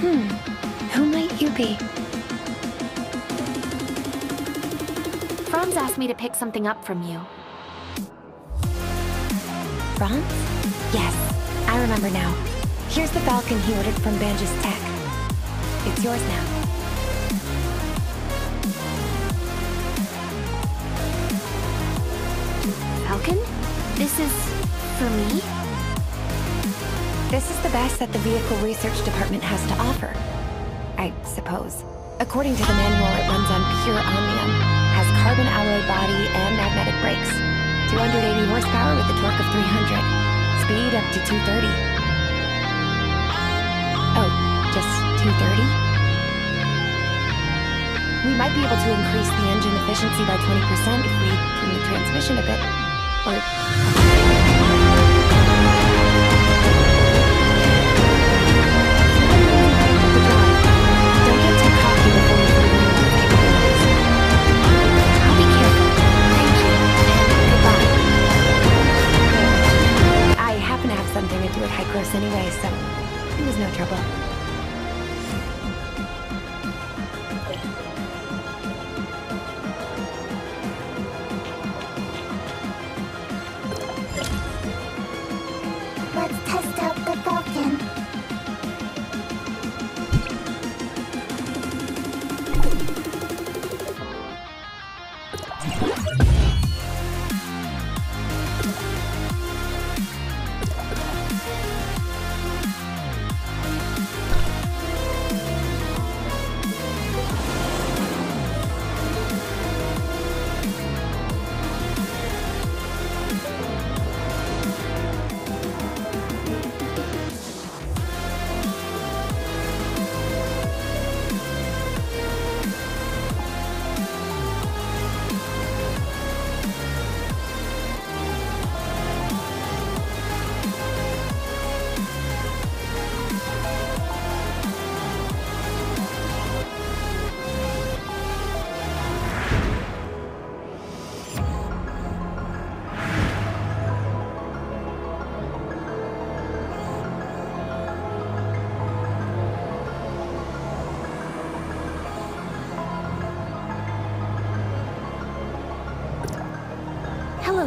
Hmm. Who might you be? Franz asked me to pick something up from you. Franz? Yes, I remember now. Here's the Falcon he ordered from Banges Tech. It's yours now. Falcon? This is... for me? This is the best that the Vehicle Research Department has to offer. I suppose. According to the manual, it runs on pure omnium, has carbon alloy body and magnetic brakes. 280 horsepower with a torque of 300. Speed up to 230. Oh, just 230? We might be able to increase the engine efficiency by 20% if we tune the transmission a bit. Or...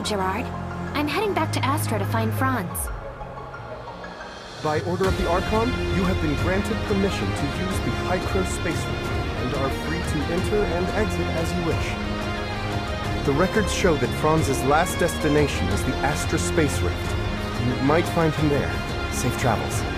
Gerard. I'm heading back to Astra to find Franz. By order of the Archon, you have been granted permission to use the Hycro space route and are free to enter and exit as you wish. The records show that Franz's last destination is the Astra space rift. You might find him there. Safe travels.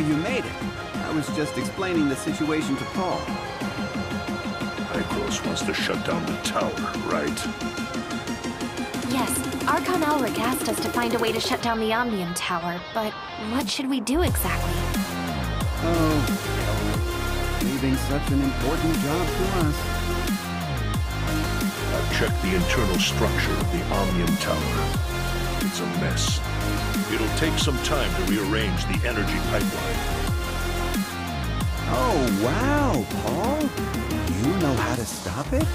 You made it. I was just explaining the situation to Paul. Hykros wants to shut down the tower, right? Yes, Archon Elric asked us to find a way to shut down the Omnium Tower, but what should we do exactly? Oh, hell. leaving such an important job to us. I've checked the internal structure of the Omnium Tower. It's a mess. It'll take some time to rearrange the energy pipeline. Oh, wow, Paul. You know how to stop it?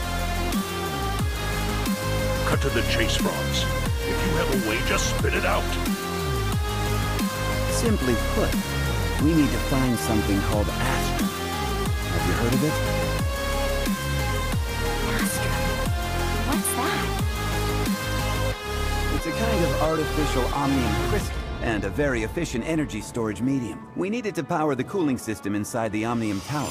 Cut to the chase, Franz. If you have a way, just spit it out. Simply put, we need to find something called Astrum. Have you heard of it? It's a kind of artificial omnium crystal and a very efficient energy storage medium. We need it to power the cooling system inside the Omnium Tower.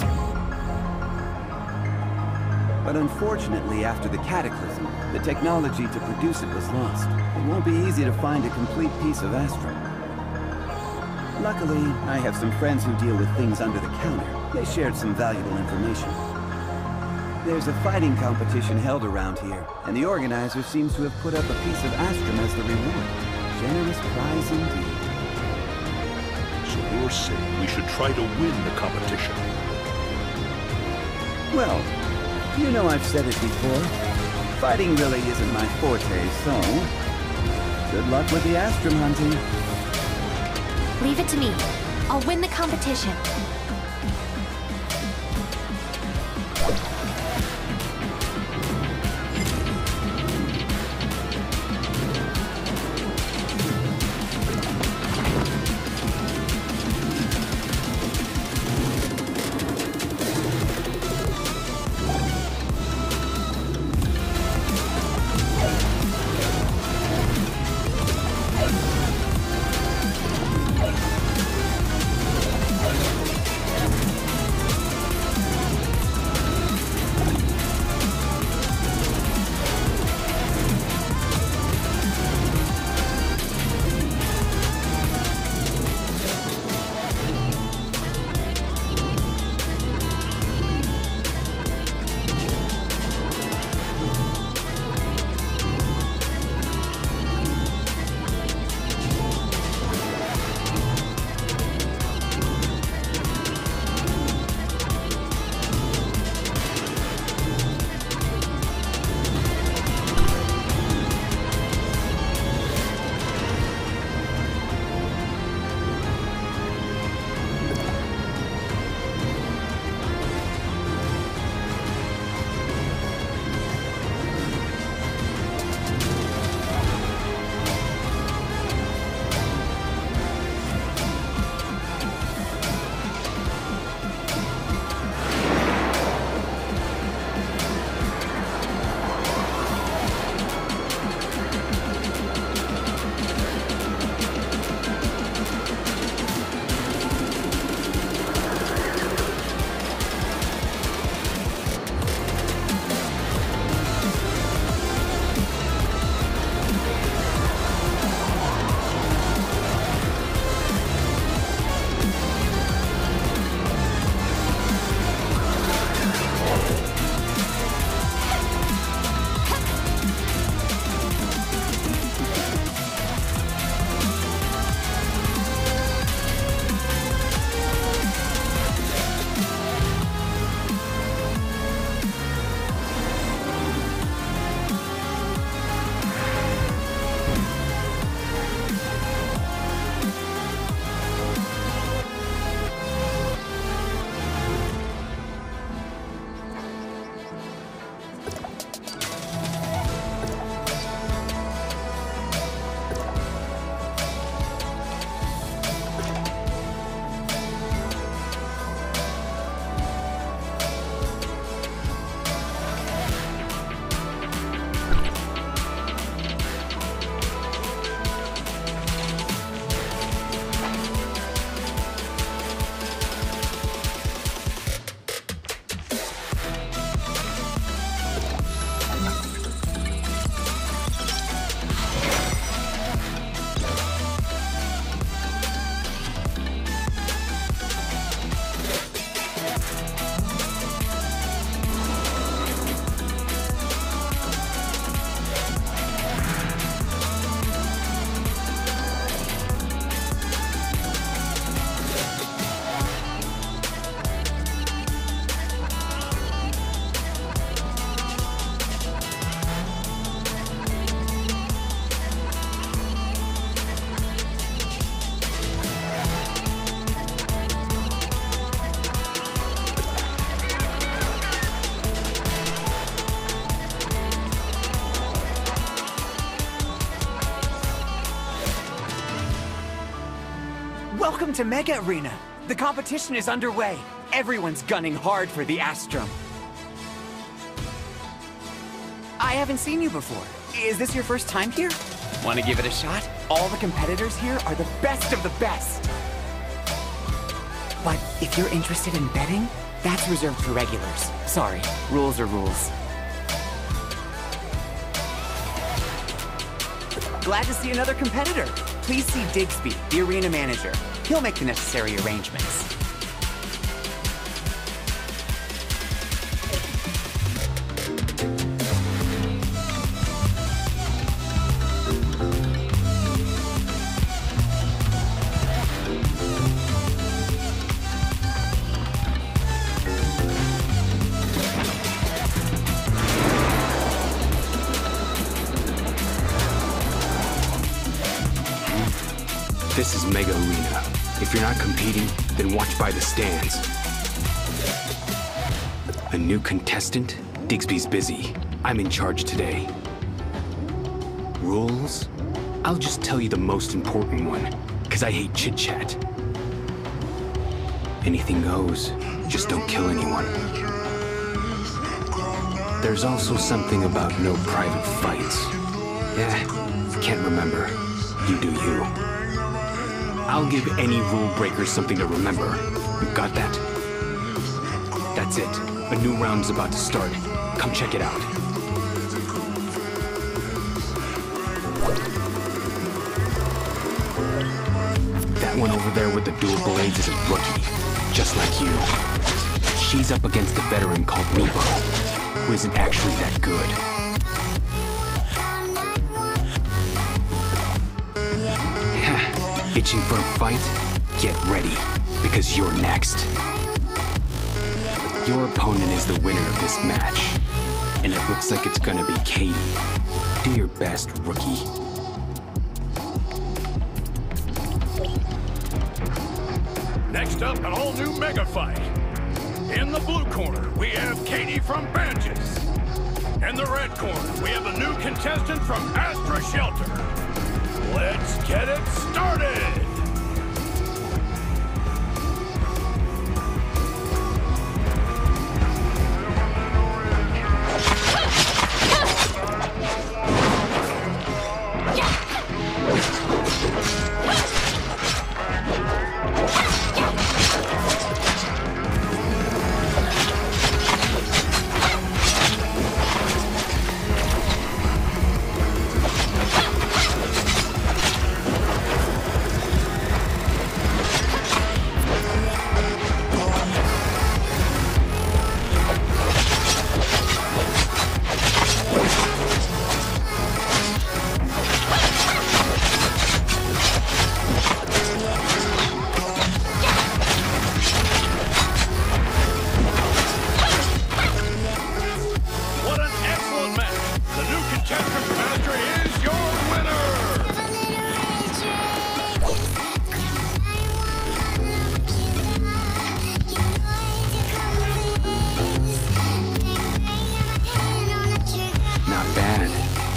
But unfortunately, after the Cataclysm, the technology to produce it was lost. It won't be easy to find a complete piece of Astrum. Luckily, I have some friends who deal with things under the counter. They shared some valuable information. There's a fighting competition held around here, and the organizer seems to have put up a piece of Astrum as the reward. Generous prize indeed. So you're saying we should try to win the competition? Well, you know I've said it before. Fighting really isn't my forte, so... Good luck with the Astrum hunting. Leave it to me. I'll win the competition. To Mega Arena. The competition is underway. Everyone's gunning hard for the Astrum. I haven't seen you before. Is this your first time here? Want to give it a shot? All the competitors here are the best of the best. But if you're interested in betting, that's reserved for regulars. Sorry, rules are rules. Glad to see another competitor. Please see Digsby, the arena manager. He'll make the necessary arrangements. This is Mega Arena. If you're not competing, then watch by the stands. A new contestant? Digsby's busy. I'm in charge today. Rules? I'll just tell you the most important one, because I hate chit-chat. Anything goes. Just don't kill anyone. There's also something about no private fights. Yeah, can't remember. You do you. I'll give any rule breakers something to remember. You got that? That's it. A new round's about to start. Come check it out. That one over there with the dual blades is a rookie, just like you. She's up against a veteran called Nepo, who isn't actually that good. Itching for a fight? Get ready, because you're next. Your opponent is the winner of this match, and it looks like it's gonna be Katie. Do your best, rookie. Next up, an all-new mega fight. In the blue corner, we have Katie from Banges. In the red corner, we have a new contestant from Astra Shelter. Let's get it started!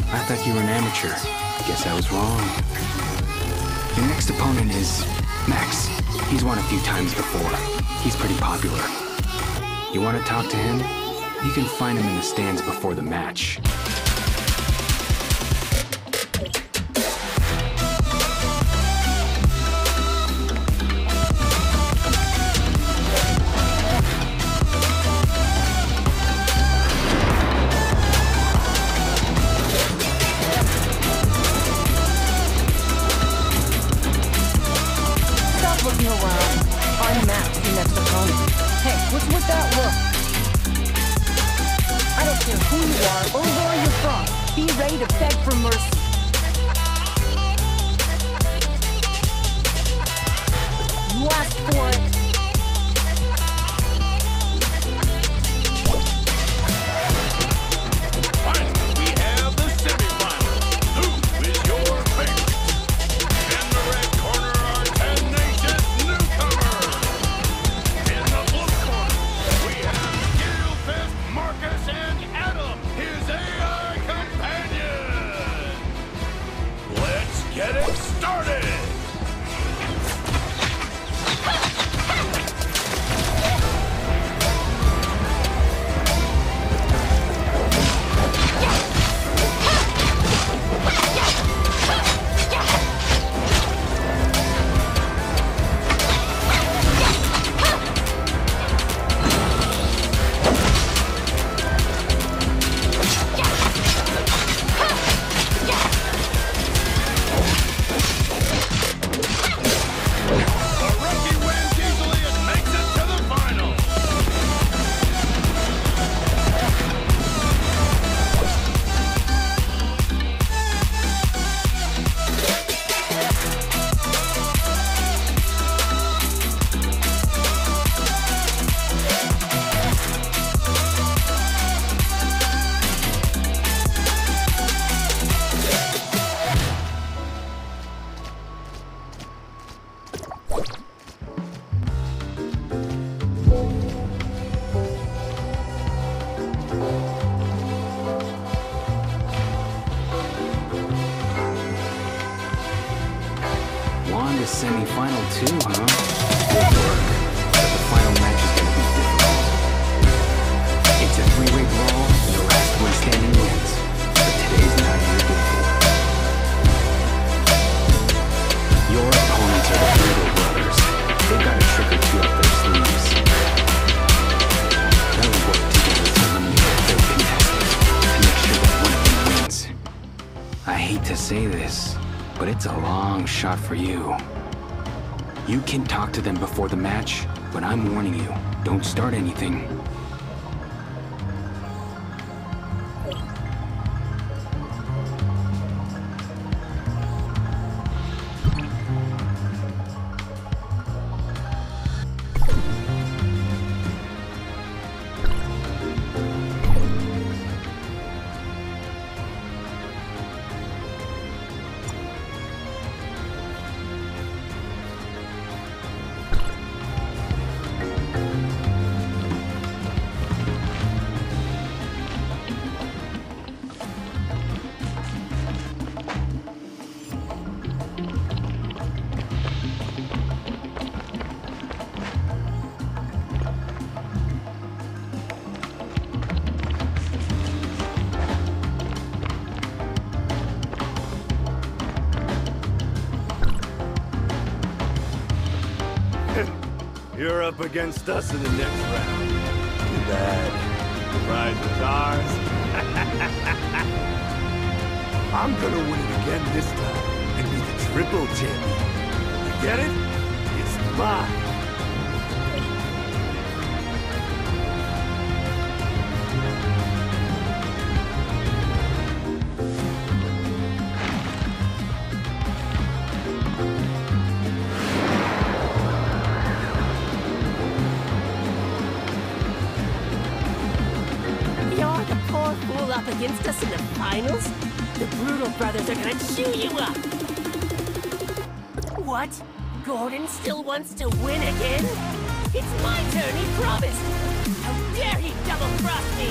I thought you were an amateur. Guess I was wrong. Your next opponent is Max. He's won a few times before. He's pretty popular. You want to talk to him? You can find him in the stands before the match. It's a long shot for you. You can talk to them before the match, but I'm warning you, don't start anything. Up against us in the next round. Too bad. The prize is ours. I'm gonna win it again this time and be the triple champion. You get it? It's mine. Against us in the finals? The Brutal Brothers are gonna chew you up! What? Gordon still wants to win again? It's my turn, he promised! How dare he double-cross me!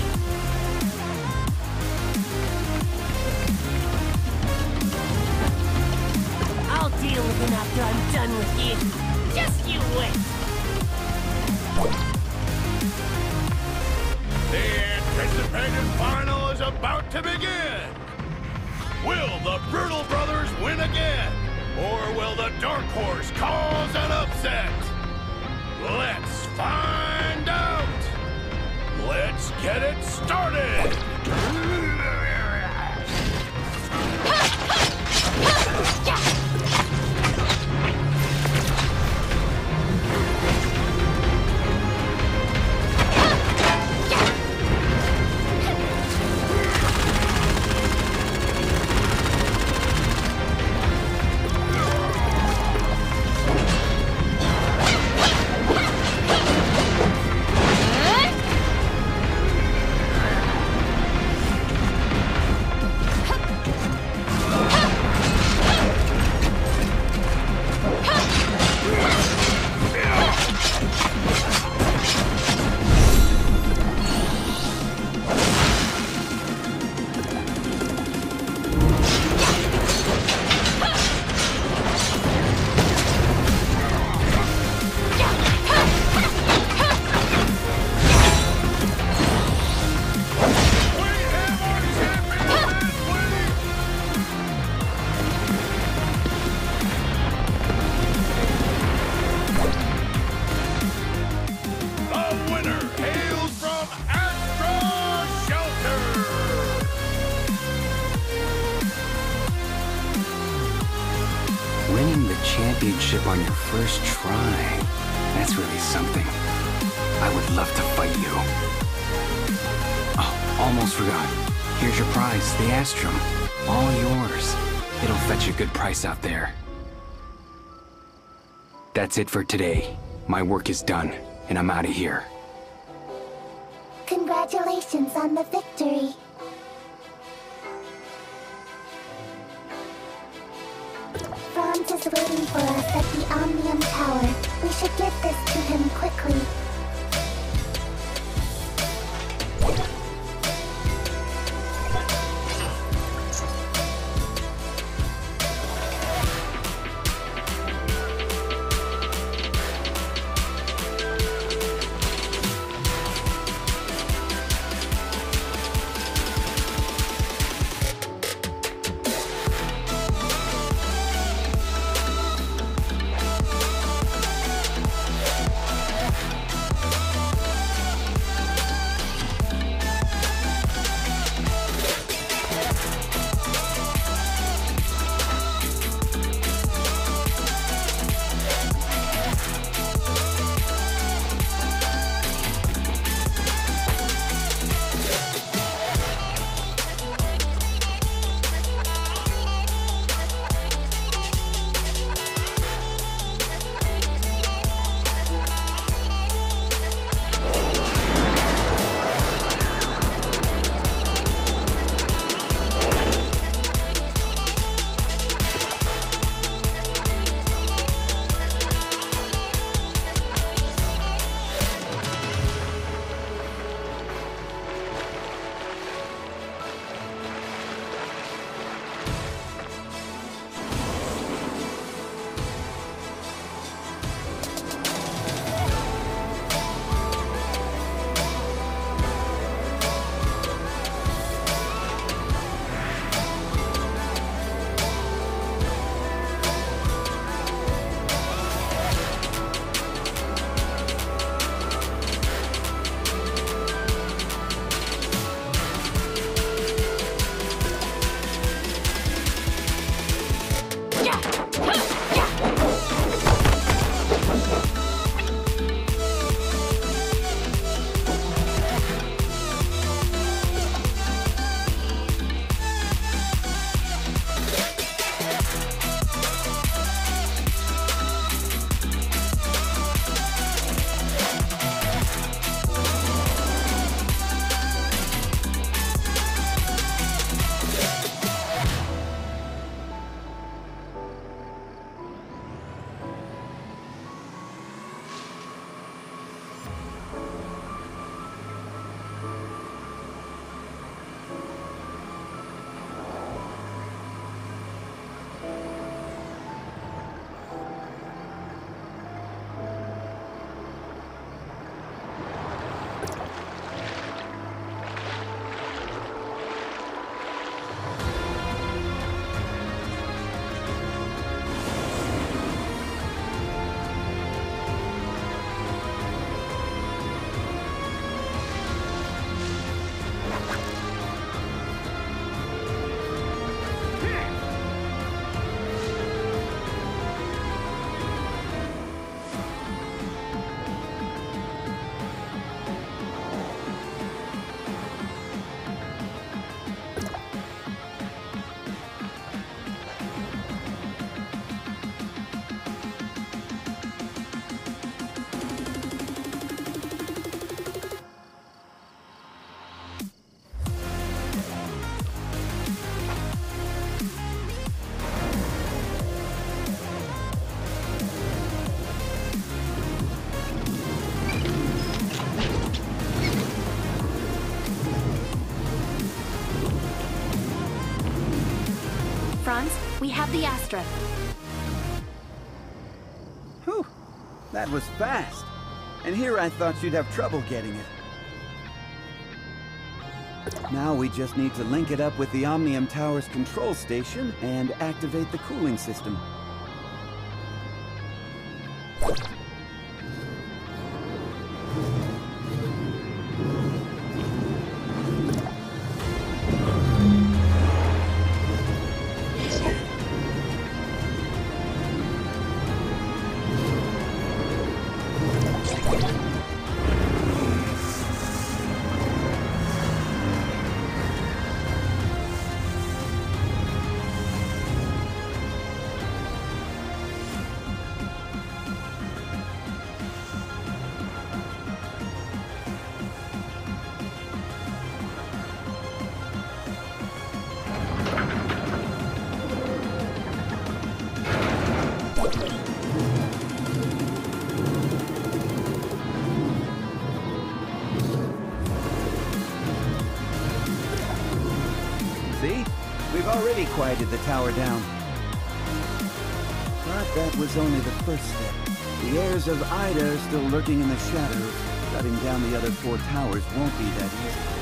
I'll deal with him after I'm done with you. Just you wait! Anticipated final is about to begin. Will the Brutal Brothers win again? Or will the Dark Horse cause an upset? Let's find out. Let's get it started. Out there. That's it for today. My work is done, and I'm out of here. Congratulations on the victory. Franz is waiting for us at the Omnium Tower. We should get this to him quickly. We have the Astrum. Whew, that was fast. And here I thought you'd have trouble getting it. Now we just need to link it up with the Omnium Tower's control station and activate the cooling system. Already quieted the tower down. But that was only the first step. The heirs of Aida are still lurking in the shadows. Shutting down the other four towers won't be that easy.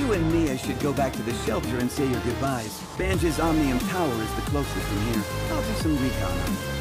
You and Mia should go back to the shelter and say your goodbyes. Banja's Omnium Tower is the closest from here. I'll do some recon on it.